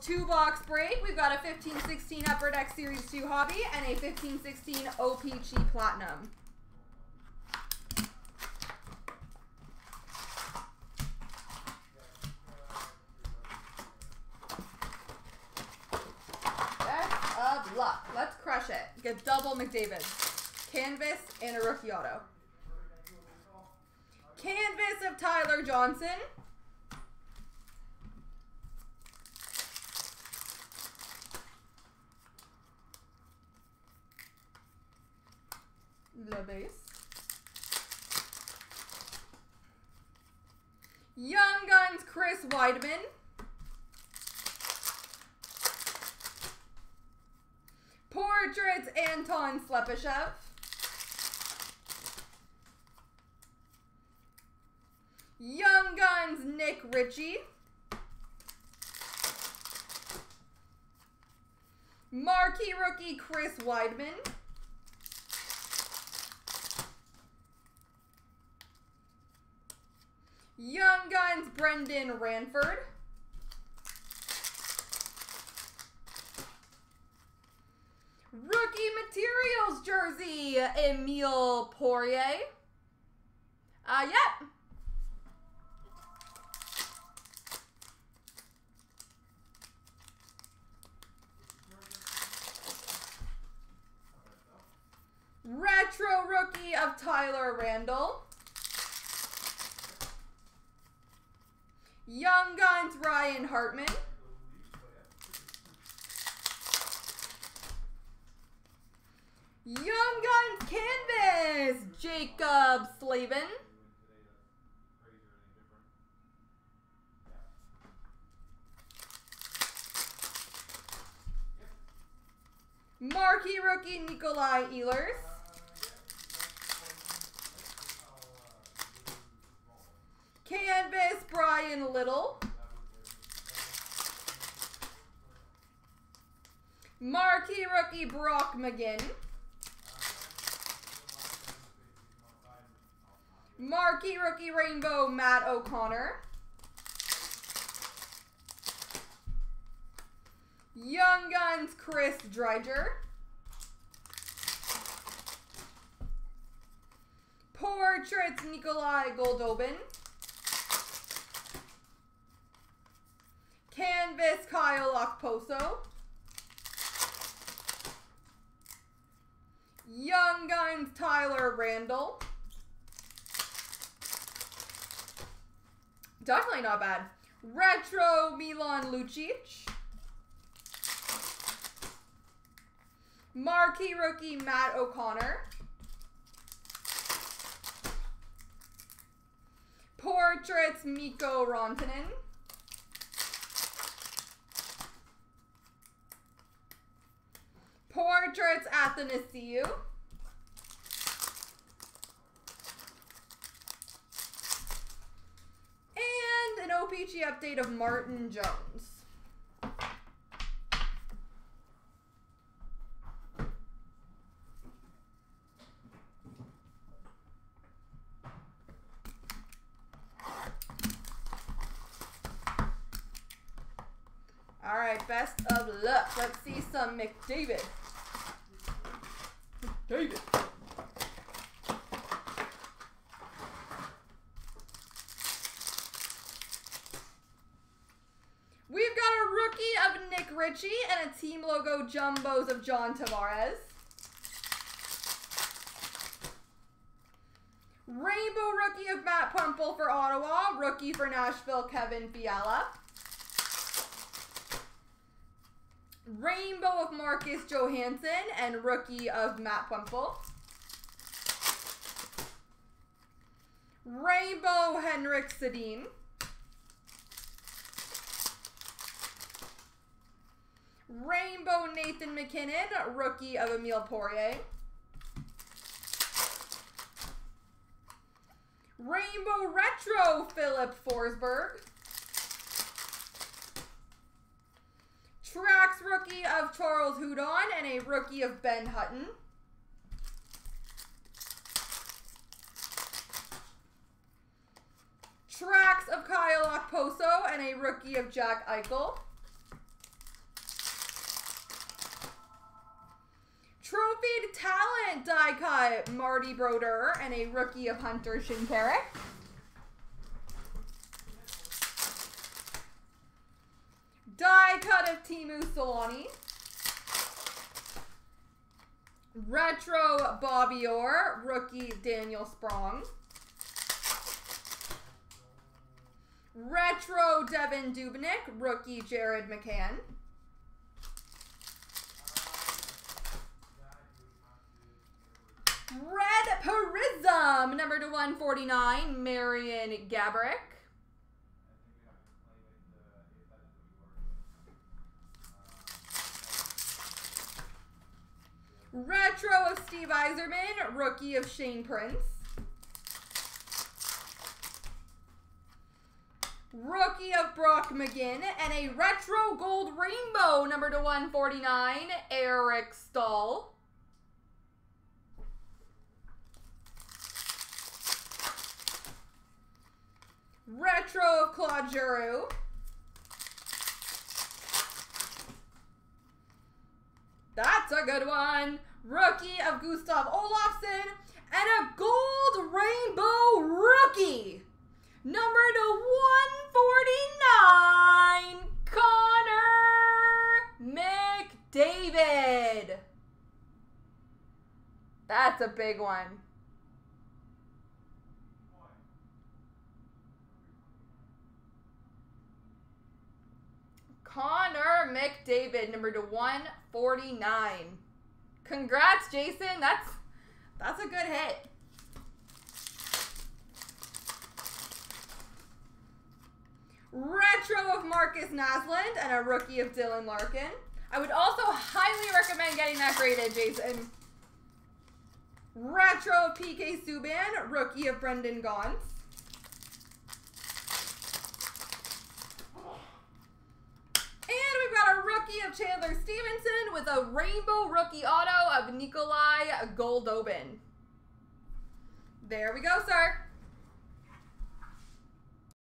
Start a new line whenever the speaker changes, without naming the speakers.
Two box break. We've got a 15-16 Upper Deck Series 2 Hobby and a 15-16 OPC Platinum. Best of luck. Let's crush it. Get double McDavid. Canvas and a rookie auto. Canvas of Tyler Johnson. Le base. Young Guns Chris Wideman. Portraits Anton Slepyshev. Young Guns Nick Ritchie. Marquee rookie Chris Wideman. Young Guns Brendan Ranford. Rookie Materials jersey, Emile Poirier. Uh, yep. Retro rookie of Tyler Randell. Young Guns Ryan Hartman. Young Guns Canvas Jaccob Slavin. Marquee rookie Nikolai Ehlers. Canvas Bryan Little. Marquee rookie Brock McGinn. Marquee rookie rainbow Matt O'Connor. Young Guns Chris Driedger. Portraits Nikolai Goldobin. Canvas Kyle Okposo. Young Guns Tyler Randell. Definitely not bad. Retro Milan Lucic. Marquee rookie Matt O'Connor. Portraits Mikko Rantanen. Portraits Athanasiou. And an OPC update of Martin Jones. All right, best of luck. Let's see some McDavid. McDavid. We've got a rookie of Nick Ritchie and a team logo jumbos of John Tavares. Rainbow rookie of Matt Puempel for Ottawa. Rookie for Nashville, Kevin Fiala. Rainbow of Marcus Johansson and rookie of Matt Puempel. Rainbow Henrik Sedin. Rainbow Nathan MacKinnon, rookie of Emile Poirier. Rainbow Retro Filip Forsberg. Traxx rookie of Charles Hudon and a rookie of Ben Hutton. Traxx of Kyle Okposo and a rookie of Jack Eichel. Trophied talent die cut Marty Brodeur and a rookie of Hunter Shinkaruk. Die cut of Teemu Selanne. Retro Bobby Orr, rookie Daniel Sprong. Retro Devan Dubnyk, rookie Jared McCann. Red Prism, number to 149, Marian Gaborik. Retro of Steve Yzerman, rookie of Shane Prince. Rookie of Brock McGinn, and a retro gold rainbow, number to 149, Eric Staal. Retro of Claude Giroux. That's a good one. Rookie of Gustav Olofsson. And a gold rainbow rookie. Number to 149, Connor McDavid. That's a big one. Connor McDavid, number to 149. Congrats, Jason. That's that's a good hit. Retro of Markus Naslund and a rookie of Dylan Larkin. I would also highly recommend getting that graded, Jason. Retro of PK Subban, rookie of Brendan Gaunce. And we've got a rookie Chandler Stephenson with a rainbow rookie auto of Nikolai Goldobin. There we go, sir.